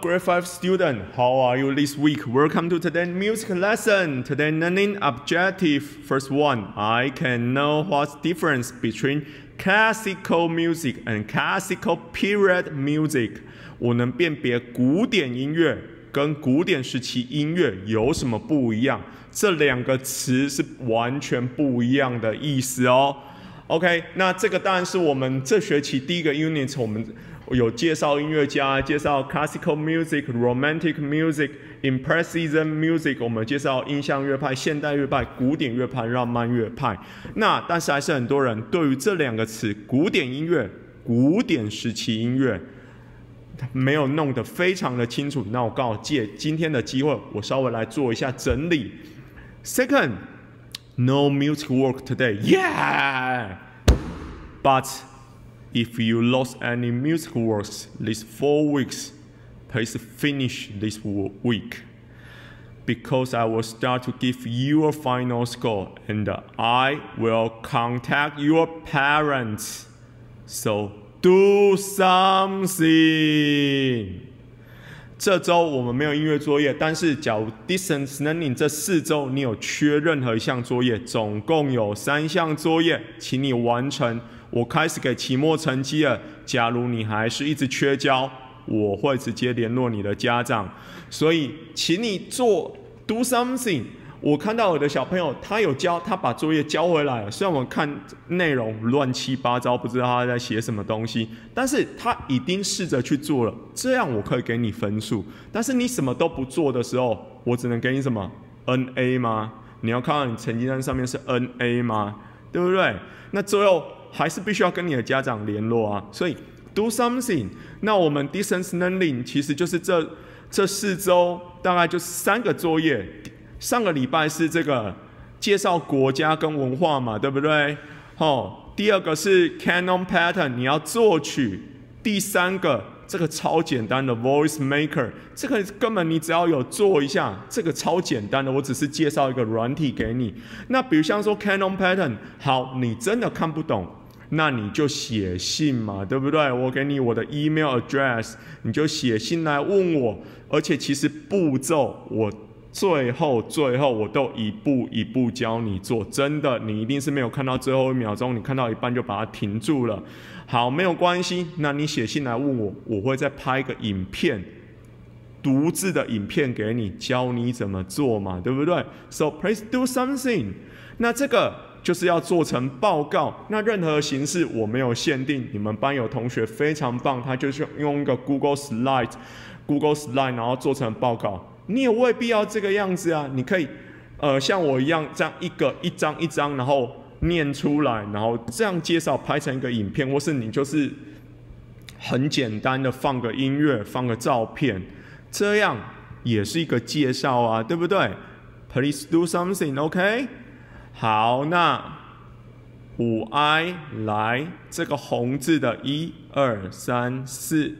grade 5 student. How are you this week? Welcome to today's music lesson. Today learning objective. First one, I can know what's difference between classical music and classical period music. 我能辨别古典音乐跟古典时期音乐有什么不一样？这两个词是完全不一样的意思哦。 OK，那这个当然是我们这学期第一个 unit，我们有介绍音乐家，介绍 classical music、romantic music、impression music，我们介绍印象乐派、现代乐派、古典乐派、浪漫乐派。那但是还是很多人对于这两个词“古典音乐”、“古典时期音乐”没有弄得非常的清楚。那我刚好借今天的机会，我稍微来做一下整理。Second。No music work today. Yeah! But if you lost any music works these four weeks, please finish this week. Because I will start to give you a final score and I will contact your parents. So do something. 这周我们没有音乐作业，但是假如 distance learning 这四周你有缺任何一项作业，总共有三项作业，请你完成。我开始给期末成绩了。假如你还是一直缺交，我会直接联络你的家长。所以，请你做 do something。我看到我的小朋友，他有交，他把作业交回来了。虽然我们看内容乱七八糟，不知道他在写什么东西，但是他已经试着去做了，这样我可以给你分数。但是你什么都不做的时候，我只能给你什么 N A 吗？你要看到你成绩单上面是 N A 吗？对不对？那最后还是必须要跟你的家长联络啊。所以 do something。那我们 distance learning 其实就是这这四周大概就是三个作业。上个礼拜是这个介绍国家跟文化嘛，对不对？好，第二个是 canon pattern，你要作曲。第三个这个超简单的 voice maker，这个根本你只要有做一下，这个超简单的，我只是介绍一个软体给你。那比如像说 canon pattern，好，你真的看不懂，那你就写信嘛，对不对？我给你我的 email address，你就写信来问我。而且其实步骤我。最后，最后我都一步一步教你做，真的，你一定是没有看到最后一秒钟，你看到一半就把它停住了。好，没有关系，那你写信来问我，我会再拍一个影片，独自的影片给你，教你怎么做嘛，对不对？So please do something。那这个就是要做成报告，那任何形式我没有限定。你们班有同学非常棒，他就是用一个 Google Slide，Google Slide，然后做成报告。你也未必要这个样子啊，你可以，呃，像我一样这样一个一张一张，然后念出来，然后这样介绍拍成一个影片，或是你就是很简单的放个音乐，放个照片，这样也是一个介绍啊，对不对？Please do something，OK？好，那五 I 来这个红字的一二三四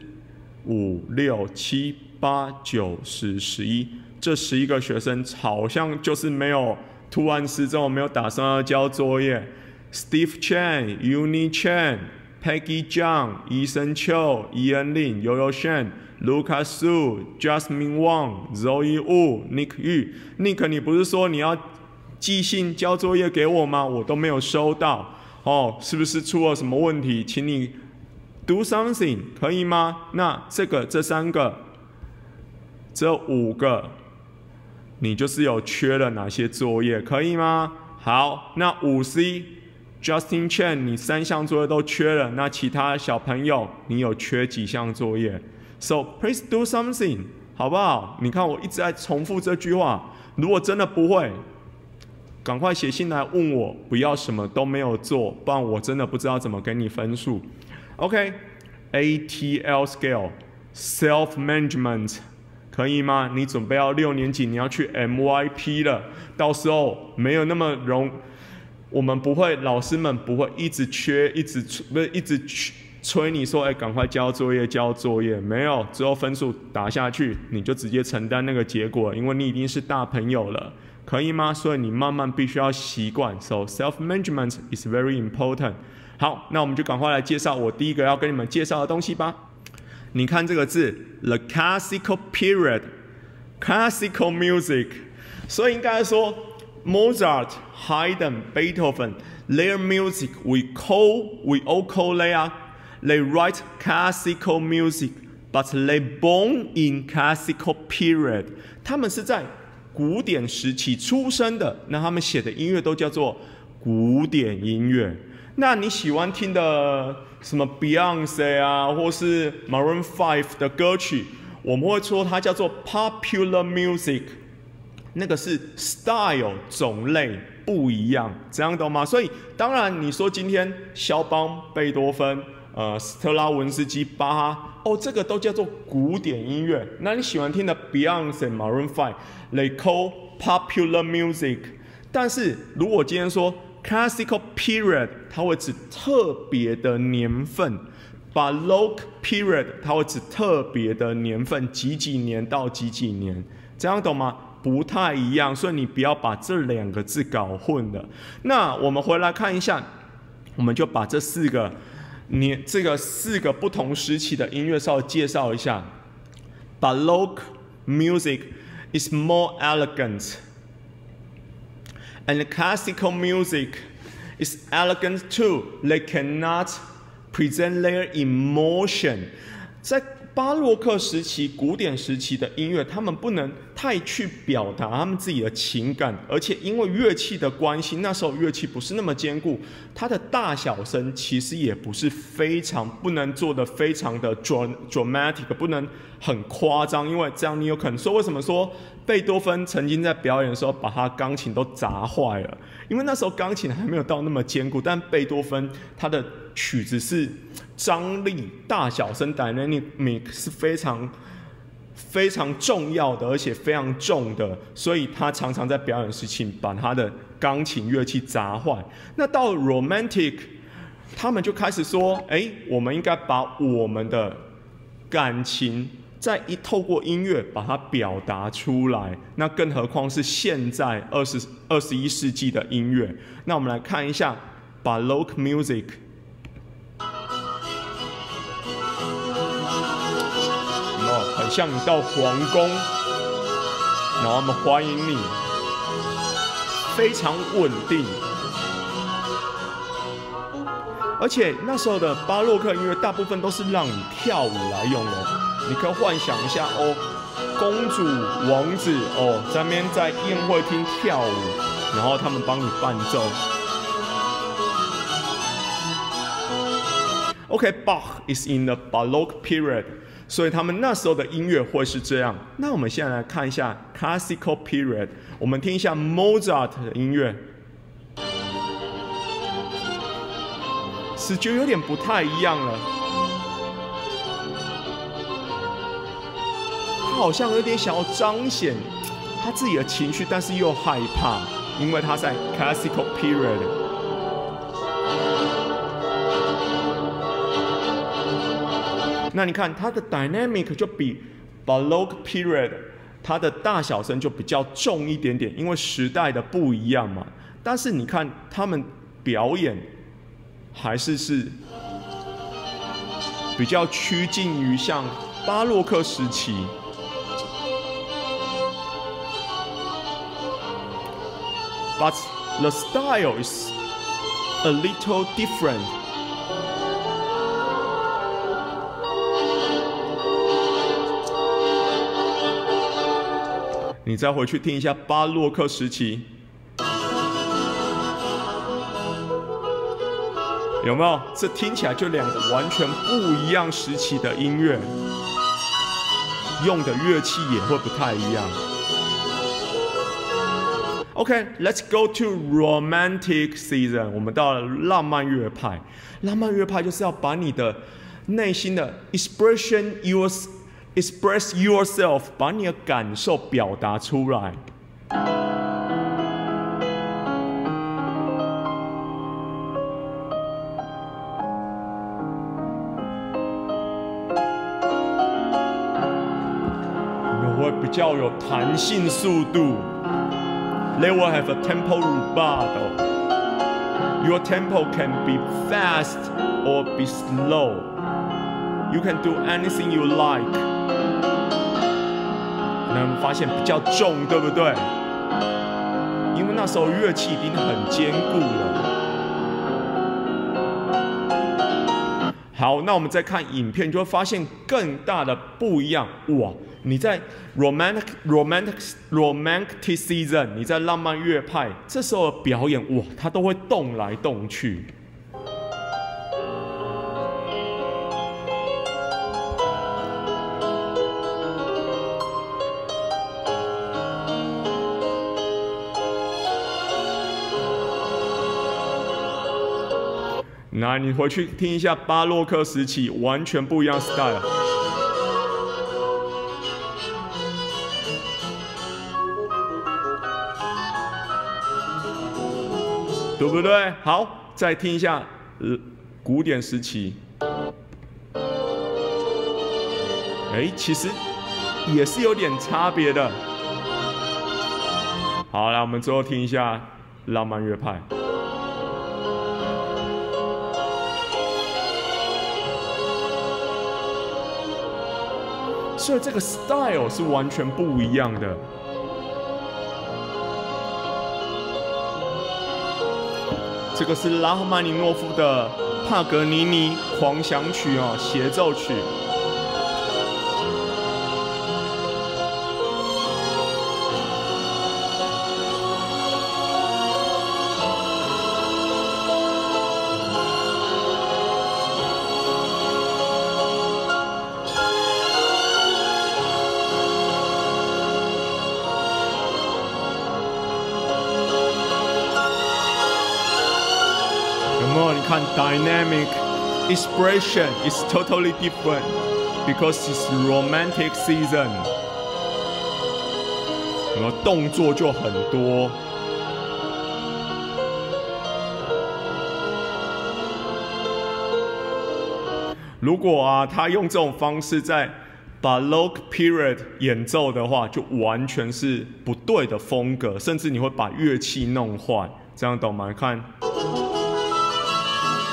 五六七。八九十十一，这十一个学生好像就是没有突然失踪，没有打算要交作业。Steve Chen、Uni Chen、Peggy Zhang、Ethan Chiu、Ian Lin、Yoyo Shen、Lucas Su、Jasmine Wang、Zoe Wu、Nick Yu。Nick，你不是说你要寄信交作业给我吗？我都没有收到。哦，是不是出了什么问题？请你 do something，可以吗？那这个这三个。这五个，你就是有缺了哪些作业，可以吗？好，那五 C，Justin Chen，你三项作业都缺了，那其他小朋友，你有缺几项作业？So please do something，好不好？你看我一直在重复这句话，如果真的不会，赶快写信来问我，不要什么都没有做，不然我真的不知道怎么给你分数。OK，ATL scale，self management，可以吗？你准备要六年级，你要去 MYP 了，到时候没有那么容，我们不会，老师们不会一直缺，一直不是一直催催你说，哎，赶快交作业，交作业，没有，之后分数打下去，你就直接承担那个结果，因为你已经是大朋友了。可以吗？所以你慢慢必须要习惯。So self management is very important。好，那我们就赶快来介绍我第一个要跟你们介绍的东西吧。你看这个字，the classical period，classical music。所以应该说，Mozart、Haydn、Beethoven their music we call we all call they are they write classical music but they born in classical period。他们是在古典时期出生的，那他们写的音乐都叫做古典音乐。 那你喜欢听的什么 Beyonce 啊，或是 Maroon Five 的歌曲，我们会说它叫做 Popular Music。那个是 style 种类不一样，这样懂吗？所以当然你说今天肖邦、贝多芬、呃斯特拉文斯基、巴哈，哦，这个都叫做古典音乐。那你喜欢听的 Beyonce、Maroon Five。They call popular music，但是如果今天说 classical period，它会指特别的年份；baroque period，它会指特别的年份，几几年到几几年，这样懂吗？不太一样，所以你不要把这两个字搞混了。那我们回来看一下，我们就把这四个年这个四个不同时期的音乐稍微介绍一下：baroque music。is more elegant. And classical music is elegant too. They cannot present their emotion. 在巴洛克时期、古典时期的音乐，他们不能太去表达他们自己的情感，而且因为乐器的关系，那时候乐器不是那么坚固，它的大小声其实也不是非常不能做的非常的 dramatic，不能很夸张，因为这样你有可能说为什么说贝多芬曾经在表演的时候把他钢琴都砸坏了，因为那时候钢琴还没有到那么坚固，但贝多芬他的曲子是。张力、大小声、dynamic 是非常非常重要的，而且非常重的，所以他常常在表演时期把他的钢琴乐器砸坏。那到 romantic，他们就开始说：“哎，我们应该把我们的感情再一透过音乐把它表达出来。”那更何况是现在二十二十一世纪的音乐。那我们来看一下 baroque music。像你到皇宫，然后他们欢迎你，非常稳定。而且那时候的巴洛克音乐大部分都是让你跳舞来用的。你可以幻想一下哦，公主、王子哦，在边在宴会厅跳舞，然后他们帮你伴奏。OK，Bach is in the Baroque period. 所以他们那时候的音乐会是这样。那我们现在来看一下 Classical Period，我们听一下 Mozart 的音乐，是就有点不太一样了。好像有点想要彰显他自己的情绪，但是又害怕，因为他在 Classical Period。那你看他的 dynamic 就比 baroque period 它的大小声就比较重一点点，因为时代的不一样嘛。但是你看他们表演还是是比较趋近于像巴洛克时期，but the style is a little different. 你再回去听一下巴洛克时期，有没有？这听起来就两个完全不一样时期的音乐，用的乐器也会不太一样。OK，Let's go to romantic season。我们到了浪漫乐派。浪漫乐派就是要把你的内心的 expression yours express yourself，把你的感受表达出来。会比较有弹性速度。They will have a tempo rubato. Your tempo can be fast or be slow. You can do anything you like. 那我们发现比较重，对不对？因为那时候乐器已经很坚固了。 那我们再看影片，就会发现更大的不一样。哇，你在 romantic romantic romantic season，你在浪漫乐派，这时候的表演，哇，它都会动来动去。来，你回去听一下巴洛克时期，完全不一样 style，对不对？好，再听一下呃古典时期，哎，其实也是有点差别的。好，来，我们最后听一下浪漫乐派。所以这个 style 是完全不一样的。这个是拉赫曼尼诺夫的帕格尼尼狂想曲哦，协奏曲。你看 dynamic expression is totally different because it's romantic season，然后动作就很多。如果啊，他用这种方式在 Baroque period 演奏的话，就完全是不对的风格，甚至你会把乐器弄坏，这样懂吗？看。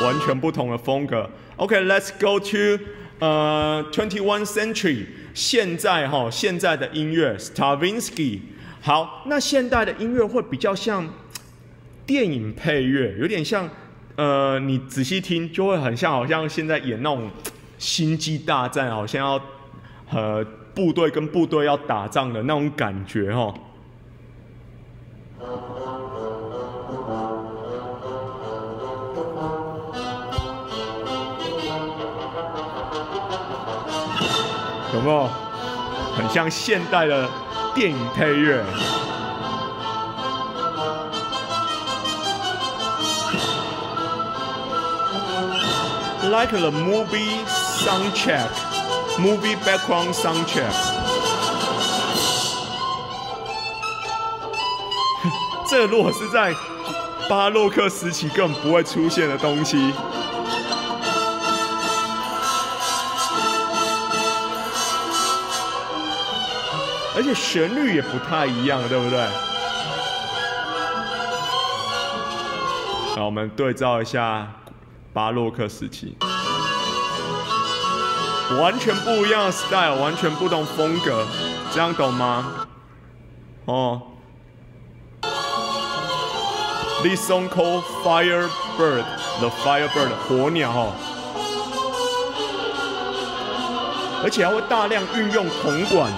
完全不同的风格。OK，let's go to 呃 twenty one century，现在哈现在的音乐 Stravinsky。好，那现代的音乐会比较像电影配乐，有点像呃你仔细听就会很像，好像现在演那种星际大战，好像要呃部队跟部队要打仗的那种感觉哈。有没有很像现代的电影配乐？Like the movie soundtrack, movie background soundtrack。这如果是在巴洛克时期，根本不会出现的东西。而且旋律也不太一样，对不对？那，我们对照一下巴洛克时期，完全不一样的 style，完全不同风格，这样懂吗？哦，This song called Firebird，The Firebird，火鸟哦，而且还会大量运用铜管。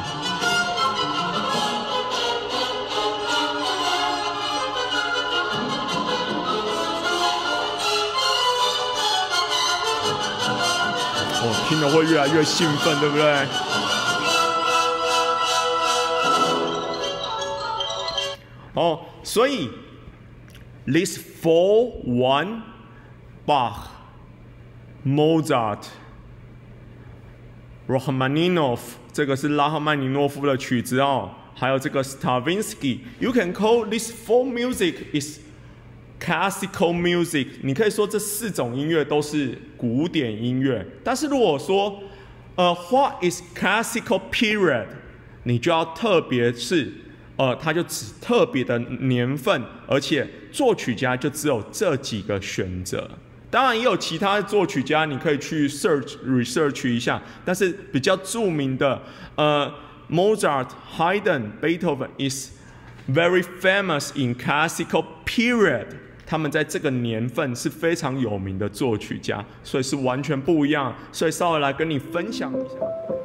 哦听了会越来越兴奋，对不对？哦，所以 this four one Bach, Mozart, Rachmaninoff，这个是拉赫曼尼诺夫的曲子哦，还有这个 Stravinsky。You can call this four music is classical music。你可以说这四种音乐都是古典音乐。但是如果说呃，What is classical period？你就要特别是呃，它就指特别的年份，而且作曲家就只有这几个选择。当然也有其他的作曲家，你可以去 search research 一下。但是比较著名的，呃，Mozart、Haydn、Beethoven is very famous in classical period。他们在这个年份是非常有名的作曲家，所以是完全不一样。所以稍微来跟你分享一下。